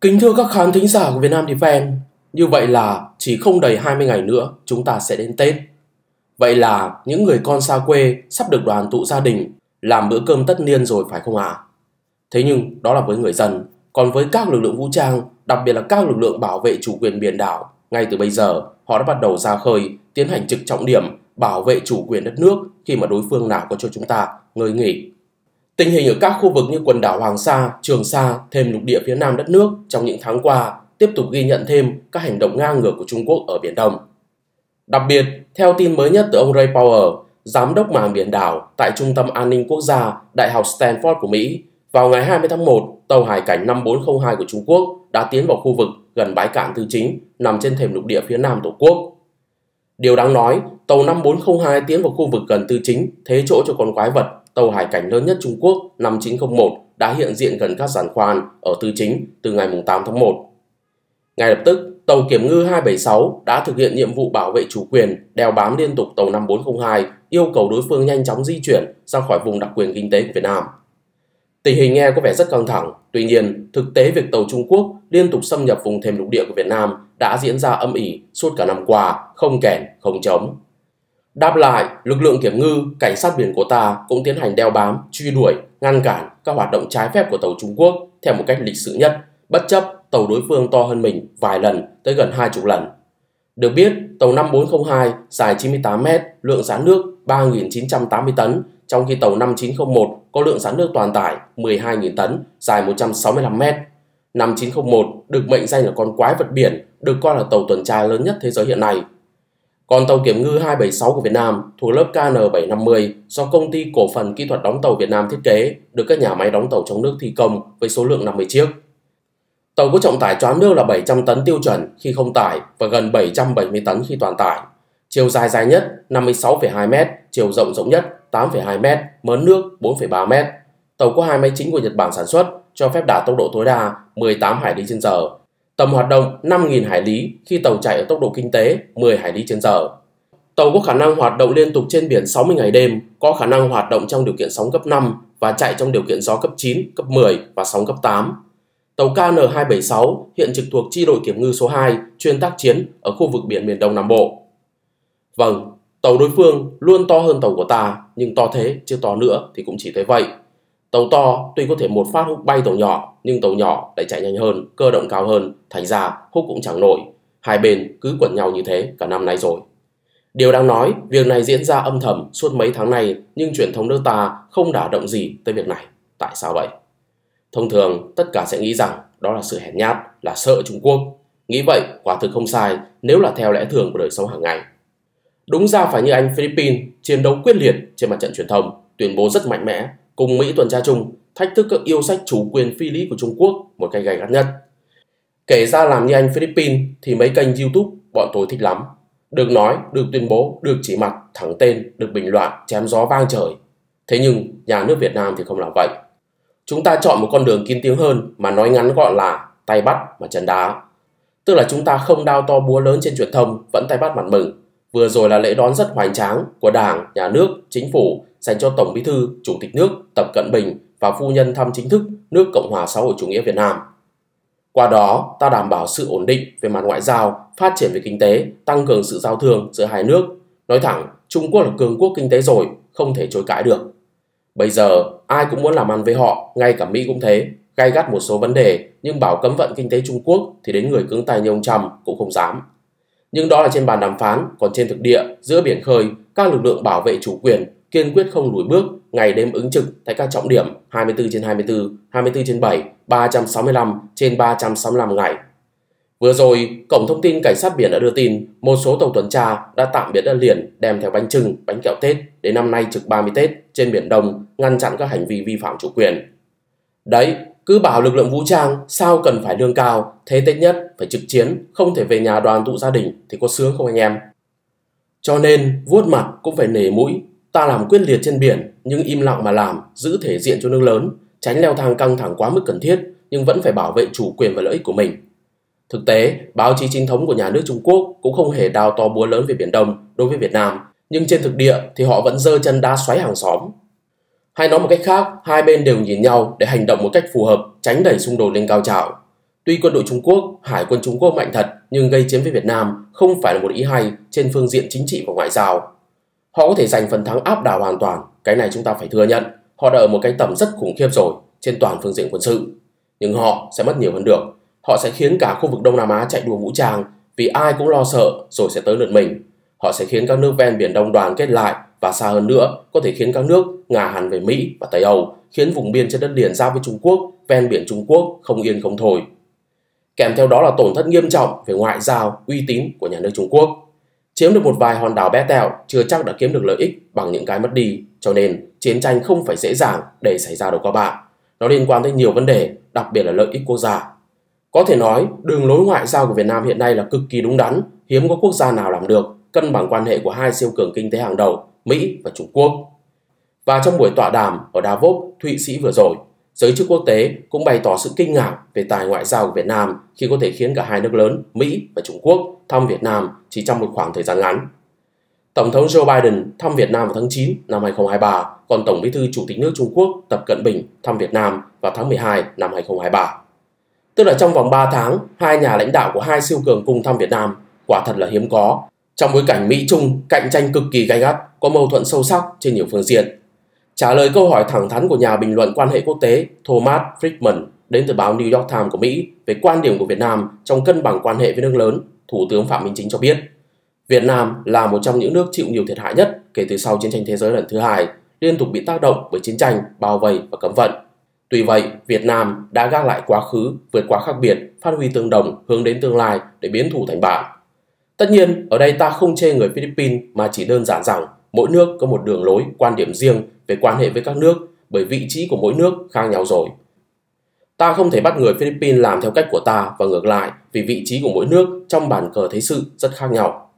Kính thưa các khán thính giả của Việt Nam Defense, như vậy là chỉ không đầy 20 ngày nữa chúng ta sẽ đến Tết. Vậy là những người con xa quê sắp được đoàn tụ gia đình làm bữa cơm tất niên rồi phải không ạ? À? Thế nhưng đó là với người dân, còn với các lực lượng vũ trang, đặc biệt là các lực lượng bảo vệ chủ quyền biển đảo, ngay từ bây giờ họ đã bắt đầu ra khơi, tiến hành trực trọng điểm bảo vệ chủ quyền đất nước khi mà đối phương nào có cho chúng ta ngơi nghỉ. Tình hình ở các khu vực như quần đảo Hoàng Sa, Trường Sa, thêm lục địa phía nam đất nước trong những tháng qua tiếp tục ghi nhận thêm các hành động ngang ngược của Trung Quốc ở Biển Đông. Đặc biệt, theo tin mới nhất từ ông Ray Power, Giám đốc mảng biển đảo tại Trung tâm An ninh Quốc gia Đại học Stanford của Mỹ, vào ngày 20 tháng 1, tàu hải cảnh 5402 của Trung Quốc đã tiến vào khu vực gần bãi cạn Tư Chính nằm trên thềm lục địa phía nam Tổ quốc. Điều đáng nói, tàu 5402 tiến vào khu vực gần Tư Chính thế chỗ cho con quái vật tàu hải cảnh lớn nhất Trung Quốc 5901 đã hiện diện gần các giàn khoan ở Tư Chính từ ngày 8 tháng 1. Ngay lập tức, tàu kiểm ngư 276 đã thực hiện nhiệm vụ bảo vệ chủ quyền, đeo bám liên tục tàu 5402, yêu cầu đối phương nhanh chóng di chuyển ra khỏi vùng đặc quyền kinh tế của Việt Nam. Tình hình nghe có vẻ rất căng thẳng, tuy nhiên, thực tế việc tàu Trung Quốc liên tục xâm nhập vùng thềm lục địa của Việt Nam đã diễn ra âm ỉ suốt cả năm qua, không kèn, không chống. Đáp lại, lực lượng kiểm ngư, cảnh sát biển của ta cũng tiến hành đeo bám, truy đuổi, ngăn cản các hoạt động trái phép của tàu Trung Quốc theo một cách lịch sự nhất, bất chấp tàu đối phương to hơn mình vài lần tới gần hai chục lần. Được biết, tàu 5402 dài 98 m, lượng giãn nước 3.980 tấn, trong khi tàu 5901 có lượng giãn nước toàn tải 12.000 tấn, dài 165 m. 5901 được mệnh danh là con quái vật biển, được coi là tàu tuần tra lớn nhất thế giới hiện nay còn tàu kiểm ngư 276 của Việt Nam thuộc lớp KN750 do công ty cổ phần kỹ thuật đóng tàu Việt Nam thiết kế, được các nhà máy đóng tàu trong nước thi công với số lượng 50 chiếc. Tàu có trọng tải choán nước là 700 tấn tiêu chuẩn khi không tải và gần 770 tấn khi toàn tải. Chiều dài dài nhất 56,2 m, chiều rộng rộng nhất 8,2 m, mớn nước 4,3 m. Tàu có hai máy chính của Nhật Bản sản xuất, cho phép đạt tốc độ tối đa 18 hải lý trên giờ tầm hoạt động 5.000 hải lý khi tàu chạy ở tốc độ kinh tế 10 hải lý trên giờ. Tàu có khả năng hoạt động liên tục trên biển 60 ngày đêm, có khả năng hoạt động trong điều kiện sóng cấp 5 và chạy trong điều kiện gió cấp 9, cấp 10 và sóng cấp 8. Tàu KN276 hiện trực thuộc chi đội kiểm ngư số 2 chuyên tác chiến ở khu vực biển miền Đông Nam Bộ. Vâng, tàu đối phương luôn to hơn tàu của ta, nhưng to thế chứ to nữa thì cũng chỉ thế vậy. Tàu to tuy có thể một phát hút bay tàu nhỏ, nhưng tàu nhỏ lại chạy nhanh hơn, cơ động cao hơn, thành ra hút cũng chẳng nổi. Hai bên cứ quẩn nhau như thế cả năm nay rồi. Điều đáng nói, việc này diễn ra âm thầm suốt mấy tháng nay, nhưng truyền thống nước ta không đả động gì tới việc này. Tại sao vậy? Thông thường, tất cả sẽ nghĩ rằng đó là sự hèn nhát, là sợ Trung Quốc. Nghĩ vậy, quả thực không sai nếu là theo lẽ thường của đời sống hàng ngày. Đúng ra phải như anh Philippines, chiến đấu quyết liệt trên mặt trận truyền thông, tuyên bố rất mạnh mẽ, cùng Mỹ tuần tra chung, thách thức các yêu sách chủ quyền phi lý của Trung Quốc một cách gay gắt nhất. Kể ra làm như anh Philippines thì mấy kênh YouTube bọn tôi thích lắm. Được nói, được tuyên bố, được chỉ mặt, thẳng tên, được bình luận, chém gió vang trời. Thế nhưng, nhà nước Việt Nam thì không làm vậy. Chúng ta chọn một con đường kín tiếng hơn mà nói ngắn gọn là tay bắt mà chân đá. Tức là chúng ta không đao to búa lớn trên truyền thông, vẫn tay bắt mặt mừng. Vừa rồi là lễ đón rất hoành tráng của Đảng, Nhà nước, Chính phủ dành cho Tổng Bí thư, Chủ tịch nước Tập Cận Bình và phu nhân thăm chính thức nước Cộng hòa xã hội chủ nghĩa Việt Nam. Qua đó, ta đảm bảo sự ổn định về mặt ngoại giao, phát triển về kinh tế, tăng cường sự giao thương giữa hai nước. Nói thẳng, Trung Quốc là cường quốc kinh tế rồi, không thể chối cãi được. Bây giờ, ai cũng muốn làm ăn với họ, ngay cả Mỹ cũng thế, gay gắt một số vấn đề, nhưng bảo cấm vận kinh tế Trung Quốc thì đến người cứng tay như ông Trump cũng không dám. Nhưng đó là trên bàn đàm phán, còn trên thực địa, giữa biển khơi, các lực lượng bảo vệ chủ quyền kiên quyết không lùi bước, ngày đêm ứng trực tại các trọng điểm 24 trên 24, 24 trên 7, 365 trên 365 ngày. Vừa rồi, Cổng Thông tin Cảnh sát Biển đã đưa tin một số tàu tuần tra đã tạm biệt đất liền đem theo bánh trưng, bánh kẹo Tết đến năm nay trực 30 Tết trên Biển Đông ngăn chặn các hành vi vi phạm chủ quyền. Đấy, cứ bảo lực lượng vũ trang sao cần phải lương cao, thế Tết nhất phải trực chiến, không thể về nhà đoàn tụ gia đình thì có sướng không anh em? Cho nên vuốt mặt cũng phải nể mũi, Ta làm quyết liệt trên biển nhưng im lặng mà làm, giữ thể diện cho nước lớn, tránh leo thang căng thẳng quá mức cần thiết nhưng vẫn phải bảo vệ chủ quyền và lợi ích của mình. Thực tế, báo chí chính thống của nhà nước Trung Quốc cũng không hề đào to búa lớn về Biển Đông đối với Việt Nam, nhưng trên thực địa thì họ vẫn dơ chân đá xoáy hàng xóm. Hay nói một cách khác, hai bên đều nhìn nhau để hành động một cách phù hợp, tránh đẩy xung đột lên cao trào. Tuy quân đội Trung Quốc, Hải quân Trung Quốc mạnh thật nhưng gây chiến với Việt Nam không phải là một ý hay trên phương diện chính trị và ngoại giao. Họ có thể giành phần thắng áp đảo hoàn toàn, cái này chúng ta phải thừa nhận. Họ đã ở một cái tầm rất khủng khiếp rồi trên toàn phương diện quân sự. Nhưng họ sẽ mất nhiều hơn được. Họ sẽ khiến cả khu vực Đông Nam Á chạy đua vũ trang vì ai cũng lo sợ rồi sẽ tới lượt mình. Họ sẽ khiến các nước ven Biển Đông đoàn kết lại và xa hơn nữa có thể khiến các nước ngả hẳn về Mỹ và Tây Âu, khiến vùng biên trên đất liền giao với Trung Quốc, ven biển Trung Quốc không yên không thôi. Kèm theo đó là tổn thất nghiêm trọng về ngoại giao, uy tín của nhà nước Trung Quốc. Chiếm được một vài hòn đảo bé tẹo chưa chắc đã kiếm được lợi ích bằng những cái mất đi, cho nên chiến tranh không phải dễ dàng để xảy ra đâu các bạn. Nó liên quan tới nhiều vấn đề, đặc biệt là lợi ích quốc gia. Có thể nói, đường lối ngoại giao của Việt Nam hiện nay là cực kỳ đúng đắn, hiếm có quốc gia nào làm được cân bằng quan hệ của hai siêu cường kinh tế hàng đầu, Mỹ và Trung Quốc. Và trong buổi tọa đàm ở Davos, Thụy Sĩ vừa rồi, giới chức quốc tế cũng bày tỏ sự kinh ngạc về tài ngoại giao của Việt Nam khi có thể khiến cả hai nước lớn Mỹ và Trung Quốc thăm Việt Nam chỉ trong một khoảng thời gian ngắn. Tổng thống Joe Biden thăm Việt Nam vào tháng 9 năm 2023, còn Tổng bí thư Chủ tịch nước Trung Quốc Tập Cận Bình thăm Việt Nam vào tháng 12 năm 2023. Tức là trong vòng 3 tháng, hai nhà lãnh đạo của hai siêu cường cùng thăm Việt Nam, quả thật là hiếm có. Trong bối cảnh Mỹ-Trung cạnh tranh cực kỳ gay gắt, có mâu thuẫn sâu sắc trên nhiều phương diện, Trả lời câu hỏi thẳng thắn của nhà bình luận quan hệ quốc tế Thomas Friedman đến từ báo New York Times của Mỹ về quan điểm của Việt Nam trong cân bằng quan hệ với nước lớn, Thủ tướng Phạm Minh Chính cho biết, Việt Nam là một trong những nước chịu nhiều thiệt hại nhất kể từ sau chiến tranh thế giới lần thứ hai, liên tục bị tác động bởi chiến tranh, bao vây và cấm vận. Tuy vậy, Việt Nam đã gác lại quá khứ, vượt qua khác biệt, phát huy tương đồng, hướng đến tương lai để biến thủ thành bạn. Tất nhiên, ở đây ta không chê người Philippines mà chỉ đơn giản rằng mỗi nước có một đường lối, quan điểm riêng về quan hệ với các nước bởi vị trí của mỗi nước khác nhau rồi. Ta không thể bắt người Philippines làm theo cách của ta và ngược lại vì vị trí của mỗi nước trong bàn cờ thế sự rất khác nhau.